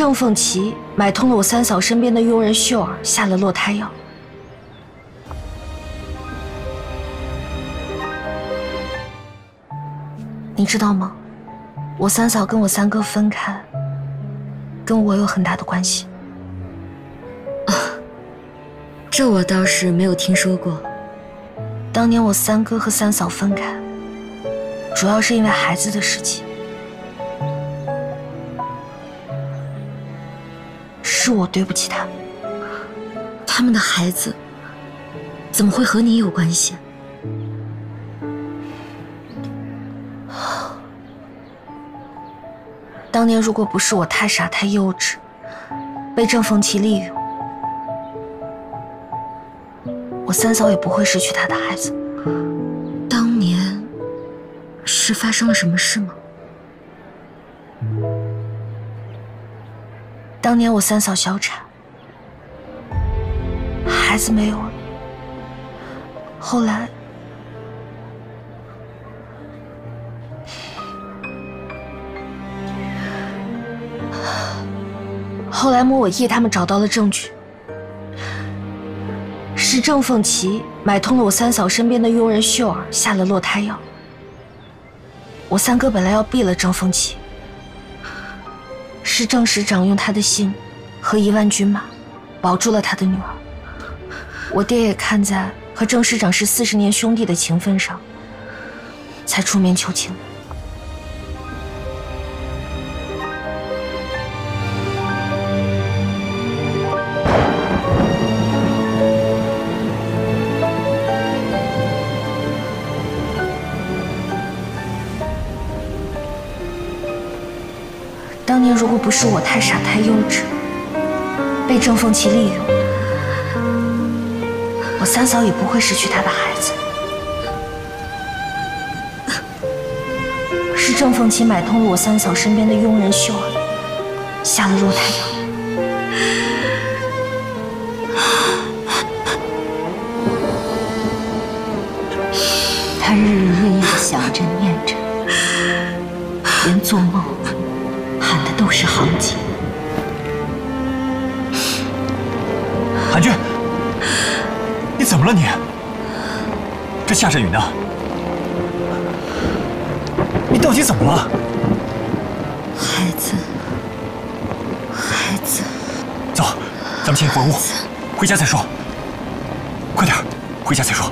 郑凤琪买通了我三嫂身边的佣人秀儿，下了落胎药。你知道吗？我三嫂跟我三哥分开，跟我有很大的关系。啊，这我倒是没有听说过。当年我三哥和三嫂分开，主要是因为孩子的事情。是我对不起他，他们的孩子怎么会和你有关系？当年如果不是我太傻太幼稚，被郑凤琪利用，我三嫂也不会失去她的孩子。当年是发生了什么事吗？当年我三嫂小产，孩子没有了。后来，后来莫伟义他们找到了证据，是郑凤琪买通了我三嫂身边的佣人秀儿，下了落胎药。我三哥本来要毙了郑凤琪。是郑师长用他的信和一万军马保住了他的女儿。我爹也看在和郑师长是四十年兄弟的情分上，才出面求情。当年如果不是我太傻太幼稚，被郑凤琪利用，我三嫂也不会失去她的孩子。是郑凤琪买通了我三嫂身边的佣人秀儿，下了落胎药。他日日夜夜的想着念着，连做梦。喊的都是行情。韩君，你怎么了你？这下着雨呢，你到底怎么了？孩子，孩子，走，咱们先回屋，回家再说。快点，回家再说。